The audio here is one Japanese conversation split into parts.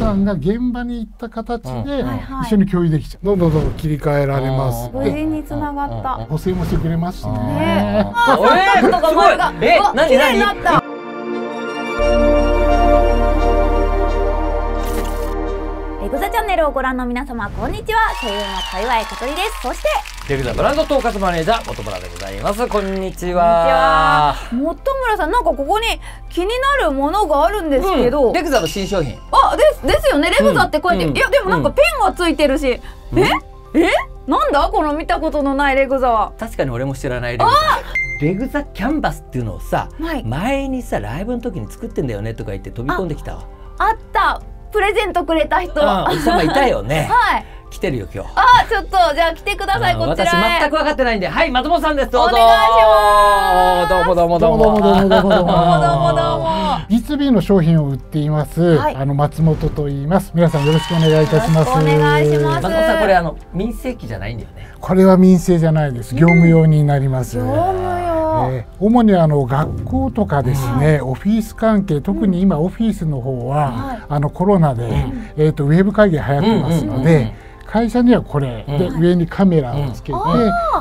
さんが現場に行った形で一緒に共有できちゃう。どんどんどんどん切り替えられます。無で事につながった。補正もしてくれますしね。ね。えーすごいうわ何綺麗になった。エグザチャンネルをご覧の皆様こんにちは。声優の界隈香取です。そしてデルザブランド統括マネージャー元村でございます。こんにちは。は。本村さんなんかここに気になるものがあるんですけど、うん。デクザの新商品。あですですよね。レグザってこうやって、うん。いやでもなんかペンがついてるし、え？え？なんだ？この見たことのないレグザは。確かに俺も知らないレグザ。レグザキャンバスっていうのをさ、はい。前にさライブの時に作ってんだよねとか言って飛び込んできたわ。あった。プレゼントくれた人。あおじさまいたよね。はい来てるよ今日。あちょっとじゃあ来てくださいうんこちらへ。私全く分かってないんで。はい松本さんです。どうぞお願いします。どうもどうもどうもどうもどうも。どうもどうもどうも。どうもどうも B2B の商品を売っています、はい。あの松本と言います。皆さんよろしくお願いいたします。よろしくお願いします。松本さんこれあの民生機じゃないんだよね。これは民生じゃないです。業務用になります、業務用、えー主にあの学校とかですね、オフィス関係特に今オフィスの方は、はい。あのコロナで、えー、とウェブ会議流行ってますので、うんうんうんうん会社にはこれ、でうん。上にカメラをつけて、ん。ウ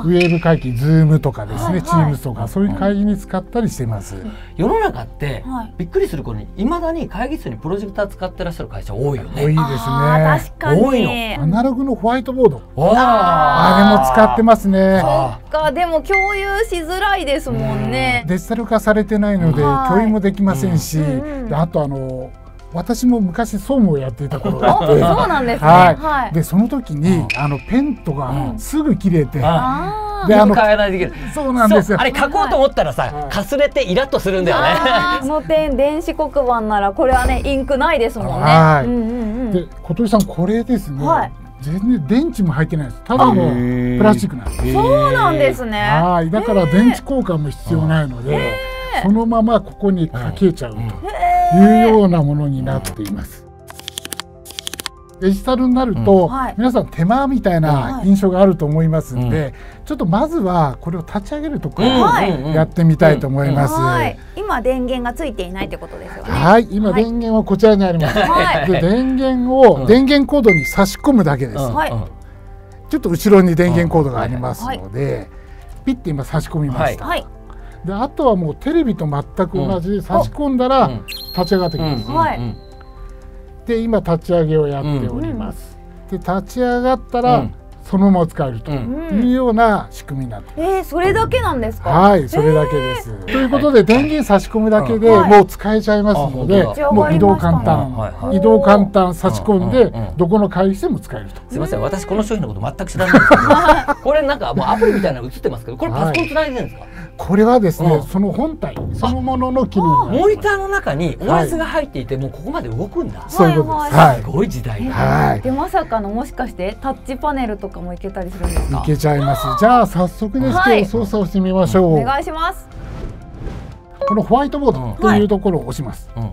ェブ会議ズームとかですね、はいはい。チームとかそういう会議に使ったりしてます。世の中って、はい。びっくりする頃にいまだに会議室にプロジェクター使ってらっしゃる会社多いよね。多いですね。あー確かに。多いアナログのホワイトボード、ああれも使ってますね。あそっかでも共有しづらいですもんね。デジタル化されてないのではい。共有もできませんし、うんうん。であとあの私も昔総務をやっていた頃。がおあって。そうなんですね。はい、はい。でその時に、うん。あのペンとかうん。すぐ切れて、ああであの変えないといけない。そうなんですよ。あれ書こうと思ったらさ、はい。かすれてイラッとするんだよね。あの点電子黒板ならこれはねインクないですもんね。はい。うんうんうん。で小鳥さんこれですね、はい。全然電池も入ってないです。ただのプラスチックなんですそうなんですね。はい。だから電池交換も必要ないので、そのままここにかけちゃうとい。うようなものになっています。デジタルになると、うん。はい。皆さん手間みたいなはい。印象があると思いますんで、ちょっとまずはこれを立ち上げるところやってみたいと思います。はい。今電源がついていないってことですよね。はい、今はい電源はこちらにあります。はい。で電源うん。を電源コードに差し込むだけです。ちょっと後ろに電源コードがありますので、ピッて今差し込みました。はいであとはもうテレビと全く同じで差し込んだらうん。立ち上がってきます。はいうんで今立ち上げをやっております。で立ち上がったら、うん。そのまま使えるとういうような仕組みになってます。えー、それだけなんですか？はい、それだけです。ということで電源差し込むだけではい。もう使えちゃいますので、もう移動簡はい単、はい。移動簡単差し込んでうんうんうんどこの会議室でも使えると。すみません私この商品のこと全く知らないんですけど これなんかもうアプリみたいなの映ってますけどこれパソコンつないでるんですか、これはですね、うんその本体そのものの機能。モニターの中に OS が入っていて、もうここまで動くんだすそういうことです。はいはい。ごい時代だ、はい。でまさかのもしかしてタッチパネルとかもいけたりするんですか？いけちゃいます。じゃあ早速ですはいけど操作をしてみましょう。お願いしますこのホワイトボードというところを押します。うんうん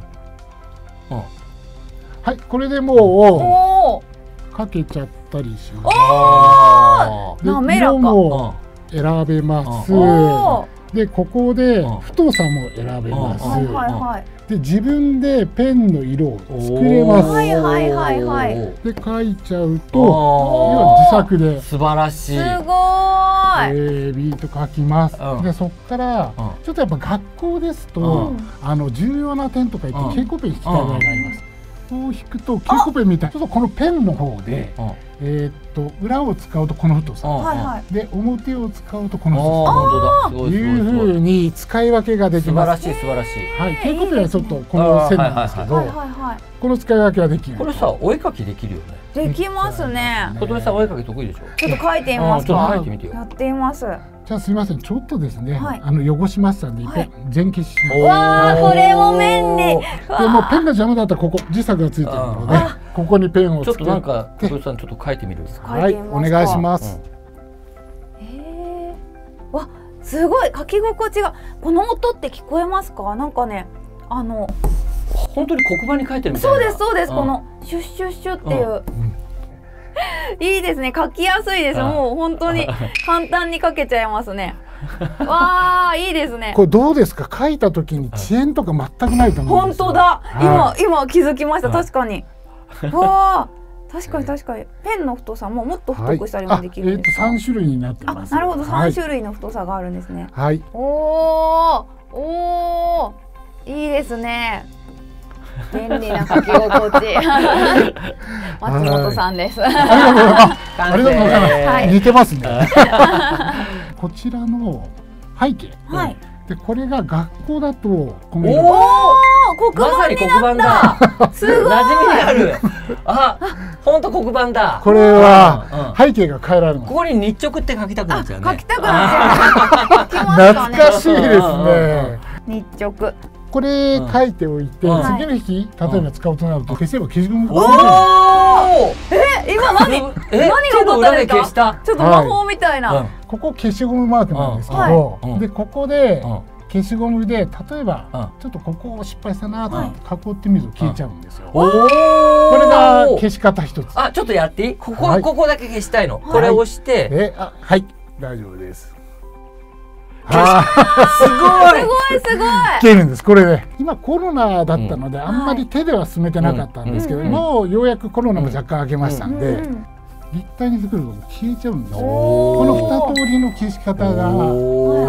はい、これでもおおうかけちゃったりします。あで滑らか色も選べます。おでここでうん。太さも選べます。ーはいはいはい。で自分でペンの色を作れます。はいはいはいはい。で書いちゃうとお要は自作で。素晴らしい。すごえーい。ー、ビート書きます、うん。でそこから、うん。ちょっとやっぱ学校ですと、うん。あの重要な点とか言ってうん。蛍光ペン引きたい場合があります、こう引くと蛍光ペンみたいちょっとこのペンの方で、うんえーっと裏を使うとこの太さ、で表を使うとこの太さというふうに使い分けができ素晴らますしい素晴らしい。はい、蛍光ペンはちょっとこの線なんですけど、この使い分けはできないこれさお絵描きできるよね。いできますね。小鳥さんお絵描き得意でしょ？ちょっと書いてみますうんちょっとか書いてみてよ。やってみます。じゃあすみません。ちょっとですね、はい。あの汚しましたんで一はい。回全消しします、わあこれも便利。でもうペンが邪魔だったらここ磁石がついてるのであここにペンをちょっとつけてなんか小鳥さんちょっと書いてみる？はい。書いてみますか。お願いします、へー。わすごい。書き心地がこの音って聞こえますか？なんかねあの本当に黒板に書いてるみたいな。そうですそうです、ん。このシュッシュッシュっていう、ん。いいですね。書きやすいです。うん。もう本当に 簡単に書けちゃいますね。わあいいですね。これどうですか？書いた時に遅延とか全くないと思うんですよ。本当だ、はい。今今気づきました。うん。確かに。わあ確かに確かに。ペンの太さももっと太くしたりもできるんですか、はい、えっ、ー、と三種類になってあます。なるほど。はい。三種類の太さがあるんですね、はい。おおおーいいですね便利な書き心地 松本さんですありがとうございます。はい似てますね。こちらの背景。はいでこれが学校だとこのお色おお黒まさに板に黒なっ板だ。た すごい馴染みがある。あ、本当黒板だ。これは背景が変えられますこ。こに日直って書きたくなっちゃうね。書きたくなっちゃう懐ねかしいですね。日直これ書いておいて、うん次の日例えば使うとなると消せば消しゴムおがお。え今何？え、何が起こったした。ちょっと魔法みたいな、うんここ消しゴムマークなんですけど、でここでうん消しゴムで例えば、うんちょっとここを失敗したなとはい囲ってみると消えちゃうんですよ。おお。これが消し方一つ。あ、ちょっとやっていい？ここ、はいここだけ消したいの。これを押して。で、あ、はい、大丈夫です。すごい。すごいすごい。消えるんです。これで、今コロナだったので、あんまり手では進めてなかったんですけど、うんもうようやくコロナも若干明けましたんで、うん立体に作ると消えちゃうんですこの二通りの消し方が、あ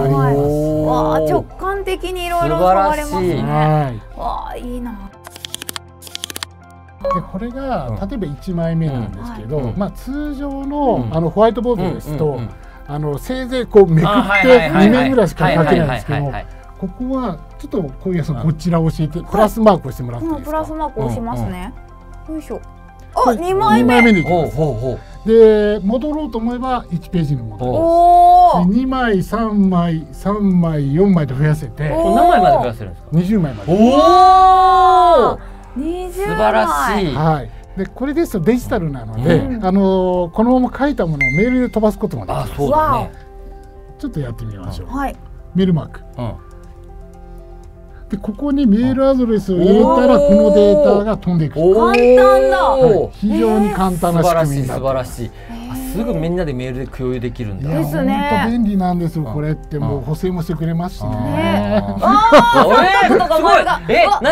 ります。わあ直感的にいろいろ触れます素晴らしいね。はい。わあいいな。でこれが、うん。例えば1枚目なんですけど、うん。まあ、通常の,、うん。あのホワイトボードですと、うんうんうんあのせいぜいこうめくって2面ぐらいしか書けないんですけどここはちょっとこういうやつうんこちらを教えて、プラスマークをしてもらっていいこのプですかラスマーク押しますね、よいしょ。あ二枚目。二枚目にほうます。ほうほう。で戻ろうと思えば1ページに戻るおお2枚3枚3枚4枚と増やせて何枚まで増やせるんですか？20枚まで。おお。二十素晴らしい。はい、でこれですとデジタルなので、うん。あのーこのまま書いたものをメールで飛ばすこともできまあ、すそうだね。ちょっとやってみましょう、はい。メールマーク。うん。でここにメールアドレスを入れたらこのデータが飛んでいく、簡単だ。はい。非常に簡単な仕素晴らしい組みになってま素晴らしい。あすぐみんなでメールで共有できるんだ。ですね。便利なんですようんこれって。もう補正もしてくれますしね。すごい。えなっ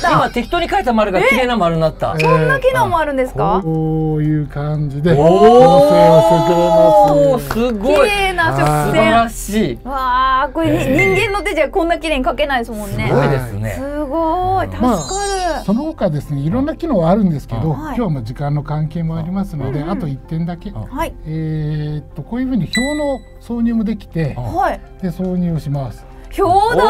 た。今適当に書いた丸が綺麗な丸になった。えこんな機能もあるんですか？こういう感じでお補正をしてくれます。綺すごい。麗な素直晴ら線しい。わあこれに人間の手じゃこんな綺麗に描けないですもんね。すごいですね。すごい。助かまる、その他ですねいろんな機能はあるんですけど、うん今日はもう時間の関係もありますので、うんうん。あと1点だけ、うんはい。えーっとこういうふうに表の挿入もできて、うんはい。で挿入をします。表だ。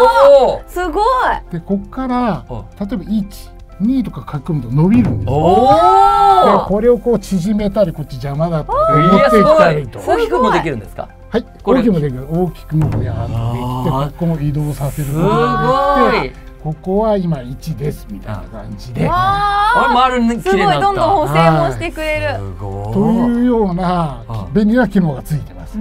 すごい。でここからうん例えば12とか書き込むと伸びるんです。よおこれをこう縮めたりこっち邪魔だったりい持っていったりと。大きくもできるんですか？はいこれ。大きくもできる。大きくも。やってできてあー。ここも移動させる。すことができごい。てここは今1ですみたいな感じで。わああ丸にすごい綺麗になった。どんどん補正もしてくれる。すごいというようなうん便利な機能がついてます。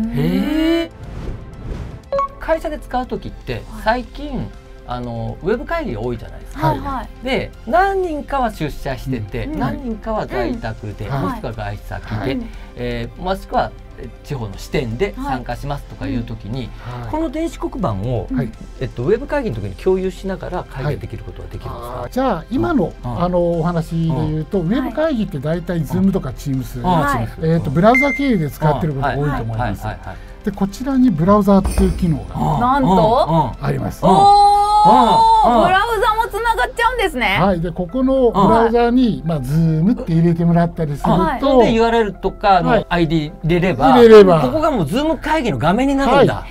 会社で使う時って最近あのウェブ会議が多いじゃないですか。はいはい。で何人かは出社してて、うん。何人かは在宅で、うん。もしくは外出先で、はい。えーもしくはえ地方の支店で参加しますとかいう時に、はい。この電子黒板を、はい。えっと、ウェブ会議の時に共有しながら会議できることができるんですか、じゃあ今の,、うん。あのお話で言うと、ウェブ会議って大体 Zoom とか Teams、えー、とブラウザ経由で使ってることが多いと思います。でこちらにブラウザっていう機能がはいなんと？あります。ブラウザもつながっちゃうんですね。はい、でここのブラウザに、まあ、Zoom って入れてもらったりするはい。と、で URL とかのはい。ID 入れれば,、入れれば。ここがもう Zoom 会議の画面になるんだ、は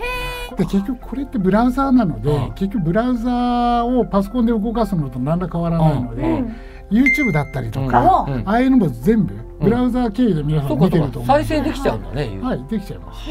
で結局これってブラウザーなので、うん。結局ブラウザーをパソコンで動かすのと何ら変わらないので、うん。うん YouTube だったりとうん。か、うん。ああいうのも全部ブラウザー経由で皆さん見てると思うんで生できちゃうんだね、はい、できちゃいます。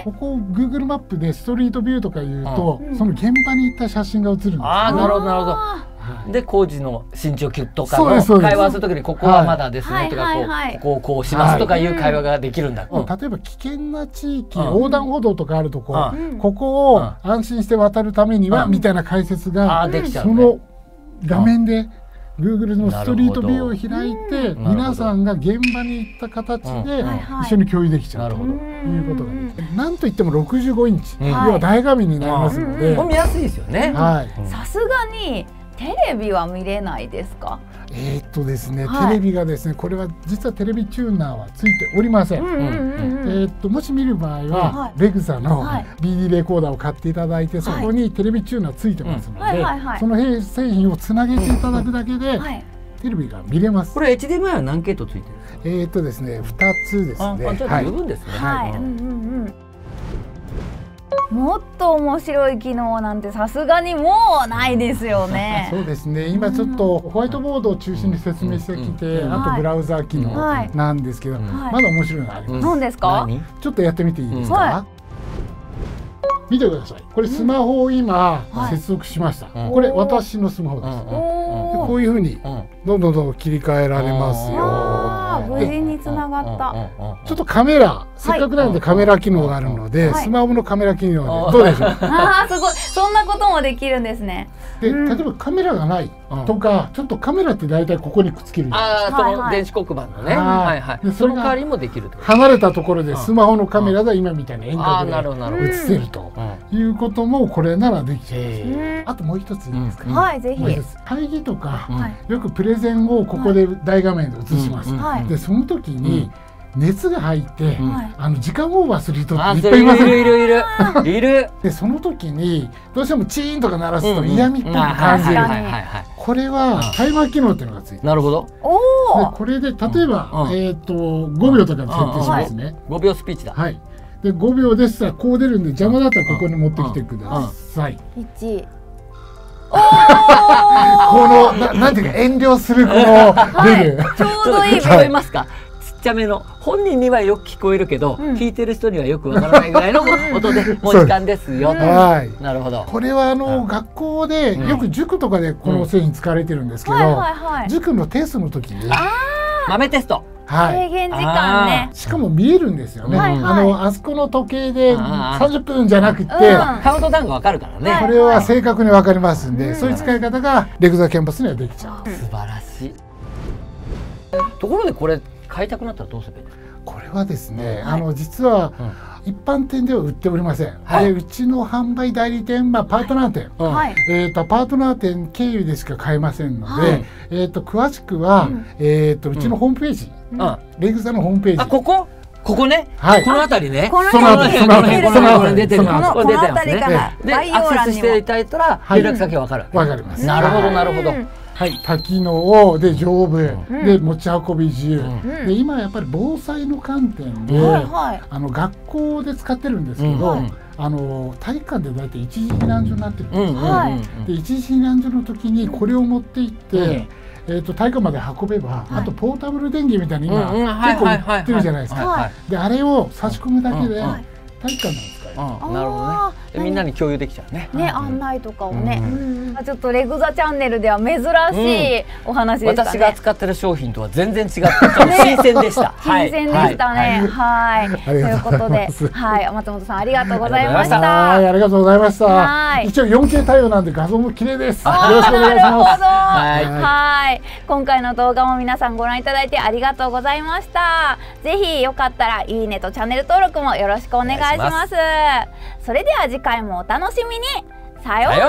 へここ Google マップでストリートビューとか言うと、うん。その現場に行った写真が写るんですよ、ね。あーなるほどなるほど。はい。で工事の進捗とかそうですそうです。の会話するときにここはまだですねとかはいこうここをこうしますとかい。う会話ができるんだ、うん。例えば危険な地域、うん。横断歩道とかあるとこ、うん。うんここをうん。安心して渡るためには、うん。みたいな解説あが、うね。その画面で Google のストリートビューを開いて、うん。皆さんが現場に行った形で一緒に共有できちゃう。となるほど。いうことができるなんといっても65インチ、うん。要は大画面になりますので、見やすいですよね、さすがにテレビは見れないですか？えー、っとですね、はい。テレビがですねこれは実はテレビチューナーはついておりません。うんうんうんえうん。ーっともし見る場合は、はい。レグザのはい。BD レコーダーを買っていただいて、そこにテレビチューナーついてますので、はいはいはい。その製品をつなげていただくだけで、はいテレビが見れます。こ。れ HDMI は何系統ついてるんですか？えー、っとですね2つですあ、ね。あじゃあ十分ですね。はい、うんうんうんうんもっと面白い機能なんてさすがにもうないですよね。そうですね。今ちょっとホワイトボードを中心に説明してきて、うん。あとブラウザー機能はい。なんですけど、はい。まだ面白いのあります、何ですか？何？ちょっとやってみていいですか、は見てください。これスマホを今はい。接続しました、うん。これ私のスマホです。こういうふうにうん。どんどんどんどん切り替えられますよ無事に繋がった。ちょっとカメラせっかくなのでカメラ機能があるので、はいスマホのカメラ機能でどうでしょうあすごいそんなこともできるんですね。でうん。例えばカメラがないとか、ちょっとカメラって大体ここにくっつける。ああ、その電子黒板のね。はい。はい。はいで。その代わりもできる。離れたところでスマホのカメラが今みたいな遠隔でど。映せるとうん。いうこともこれならできちゃあともう一ついいですか、うん。はいぜひ。会議とか、はい。よくプレゼンをここで大画面で映します、でその時に熱が入って、うんはいあの時間オーバーする人ってあ、いっぱいいませんるいるいるいる。いる。でその時にどうしてもチーンとか鳴らすとうんうん嫌味っぽくあ感じる、確かにはいはいはいはい。これはタイマー機能っていうのがついてるなるほど。おでお。これで例えば、うんえっ、と5秒とかで設定しますね、5秒スピーチだ。はい。で5秒でしたらこう出るんで邪魔だったらここに持ってきてください。一。おこのななんていうか遠慮するこの出る。ちょうどいい聞こえますか？めの本人にはよく聞こえるけど、うん聞いてる人にはよくわからないぐらいの 音でもう時間ですよと。はい。なるほど。これはあの、うん学校でうんよく塾とかでこの製品使われてるんですけど、はいはいはい。塾のテストの時に、豆テスト。はい。制限時間ね。しかも見えるんですよね。はいはいあのあそこの時計であー30分じゃなくって、うんカウントダウンがわかるからね。はいこれは正確にわかりますんで、うんそういう使い方がレグザキャンパスにはできちゃう。素晴らしい。ところでこれ買いたくなったらどうすればいいですか？これはですね、はいあの実はうん一般店では売っておりません。はうちの販売代理店、まあ、パートナー店。えー、とパートナー店経由でしか買えませんので、はいえー、と詳しくは、うんえー、とうちのホームページ、うん。あ、レグザのホームページここ？ここね？はいこの辺りね。この辺その後出てるその後これ出てるこのこの辺りからで、概アクセ要欄にもスしていただいたらはい連絡先がわかる。わかります。なるほどなるほど。はい、多機能で丈夫、で持ち運び自由、で今やっぱり防災の観点で、あの学校で使ってるんですけど、あの体育館で大体一時避難所になってるんですうんうんうんはいうんで一時避難所の時にこれを持って行って、えー、と体育まで運べば、あとポータブル電源みたいな今、結構売ってるじゃないですか、であれを差し込むだけで、体育館なんですか？うん。なるほどね。みんなに共有できちゃうね。ね、案内とかをね、ううんちょっとレグザチャンネルでは珍しいお話でしたね。私が使ってる商品とは全然違ってちょっと新鮮でした。新鮮でしたね。はい。とい。ありがとううことでございます、はい、松本さんありがとうございました。た。はいありがとうございましたはい。一応 4K 対応なんで画像も綺麗です。よろしくお願いし。ます。はい。はい。今回の動画も皆さんご覧いただいてありがとうございました。ぜひよかったらいいねとチャンネル登録もよろしくお願い願いしま。すそれでは次回もお楽しみに。さようなら。